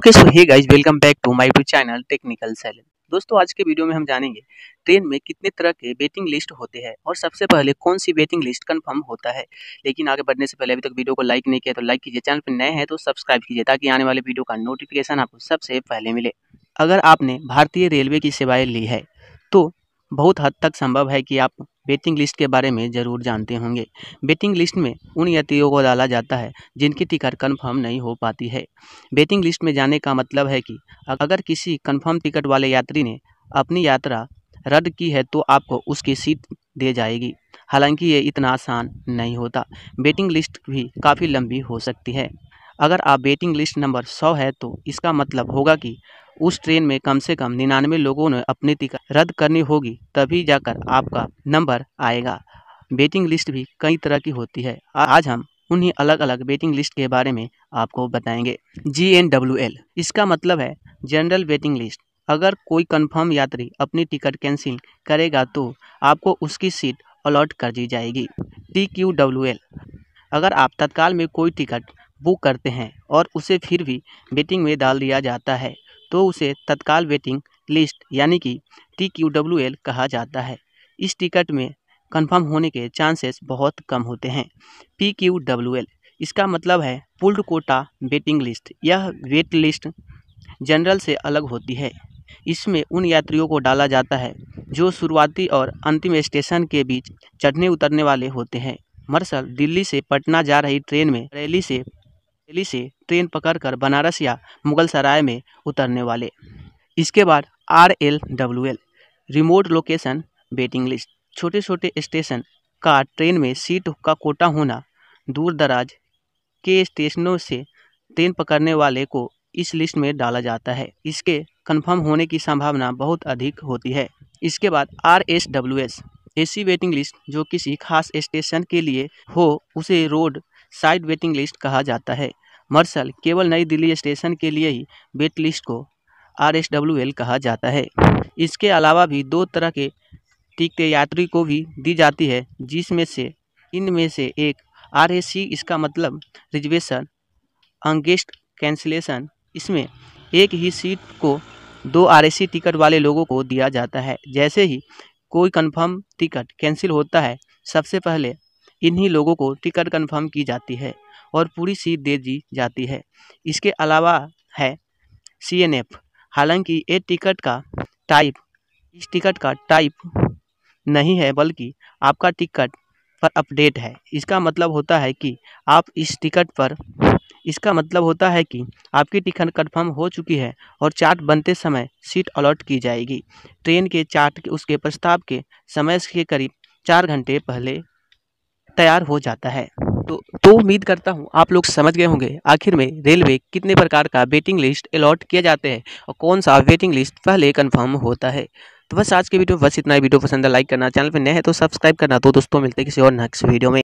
Okay so hey guys welcome back to my YouTube channel Technical Cell दोस्तों, आज के video में हम जानेंगे ट्रेन में कितने तरह के वेटिंग लिस्ट होते हैं और सबसे पहले कौन सी वेटिंग लिस्ट कंफर्म होता है। लेकिन आगे बढ़ने से पहले अभी तक वीडियो को लाइक नहीं किया तो लाइक कीजिए चैनल पर नए हैं तो सब्सक्राइब कीजिए ताकि आने वाले वीडियो का नोटिफिकेशन आपको सबसे पहले मिले। अगर आपने भारतीय रेलवे की सेवाएँ ली है तो बहुत हद तक संभव है कि आप वेटिंग लिस्ट के बारे में ज़रूर जानते होंगे। वेटिंग लिस्ट में उन यात्रियों को डाला जाता है, जिनकी टिकट कन्फर्म नहीं हो पाती है। वेटिंग लिस्ट में जाने का मतलब है कि अगर किसी कन्फर्म टिकट वाले यात्री ने अपनी यात्रा रद्द की है तो आपको उसकी सीट दे जाएगी। हालाँकि ये इतना आसान नहीं होता। वेटिंग लिस्ट भी काफ़ी लंबी हो सकती है। अगर आप वेटिंग लिस्ट नंबर सौ है तो इसका मतलब होगा कि उस ट्रेन में कम से कम निन्यानवे लोगों ने अपनी टिकट रद्द करनी होगी, तभी जाकर आपका नंबर आएगा। वेटिंग लिस्ट भी कई तरह की होती है। आज हम उन्हीं अलग अलग वेटिंग लिस्ट के बारे में आपको बताएँगे। जी एन डब्ल्यू एल, इसका मतलब है जनरल वेटिंग लिस्ट। अगर कोई कंफर्म यात्री अपनी टिकट कैंसिल करेगा तो आपको उसकी सीट अलॉट कर दी जाएगी। टी क्यू डब्ल्यू एल, अगर आप तत्काल में कोई टिकट बुक करते हैं और उसे फिर भी वेटिंग में डाल दिया जाता है तो उसे तत्काल वेटिंग लिस्ट यानी कि टी क्यू डब्ल्यू एल कहा जाता है। इस टिकट में कंफर्म होने के चांसेस बहुत कम होते हैं। P Q W L. इसका मतलब है पुल्ड कोटा वेटिंग लिस्ट। यह वेट लिस्ट जनरल से अलग होती है। इसमें उन यात्रियों को डाला जाता है जो शुरुआती और अंतिम स्टेशन के बीच चढ़ने उतरने वाले होते हैं। मरसल दिल्ली से पटना जा रही ट्रेन में रैली से दिल्ली से ट्रेन पकड़कर बनारस या मुगल सराय में उतरने वाले। इसके बाद R L W L, remote location, waiting list. छोटे छोटे स्टेशन का ट्रेन में सीट का कोटा होना दूर दराज के स्टेशनों से ट्रेन पकड़ने वाले को इस लिस्ट में डाला जाता है। इसके कंफर्म होने की संभावना बहुत अधिक होती है। इसके बाद आर एस डब्ल्यू एस, ऐसी वेटिंग लिस्ट जो किसी खास स्टेशन के लिए हो, उसे रोड साइड वेटिंग लिस्ट कहा जाता है। मर्सल केवल नई दिल्ली स्टेशन के लिए ही वेट लिस्ट को आर एस डब्ल्यू एल कहा जाता है। इसके अलावा भी दो तरह के टिकटें यात्री को भी दी जाती है, जिसमें से, इनमें से एक आर एस सी, इसका मतलब रिजर्वेशन, अंगेस्ट कैंसिलेशन, इसमें एक ही सीट को दो आर एस सी टिकट वाले लोगों को दिया जाता है। जैसे ही कोई कंफर्म टिकट कैंसिल होता है, सबसे पहले इन्हीं लोगों को टिकट कंफर्म की जाती है और पूरी सीट दे दी जाती है। इसके अलावा है सी एन एफ़ हालाँकि ये टिकट का टाइप इस टिकट का टाइप नहीं है, बल्कि आपका टिकट पर अपडेट है। इसका मतलब होता है कि आप इस टिकट पर, इसका मतलब होता है कि आपकी टिकट कंफर्म हो चुकी है और चार्ट बनते समय सीट अलॉट की जाएगी। ट्रेन के चार्ट के, उसके प्रस्ताव के समय के करीब चार घंटे पहले तैयार हो जाता है। तो तो उम्मीद करता हूँ आप लोग समझ गए होंगे, आखिर में रेलवे कितने प्रकार का वेटिंग लिस्ट अलॉट किया जाते हैं और कौन सा वेटिंग लिस्ट पहले कन्फर्म होता है। तो बस आज के वीडियो बस इतना ही। वीडियो पसंद है लाइक करना चैनल पर नए हैं तो सब्सक्राइब करना। तो दोस्तों, मिलते हैं किसी और नेक्स्ट वीडियो में।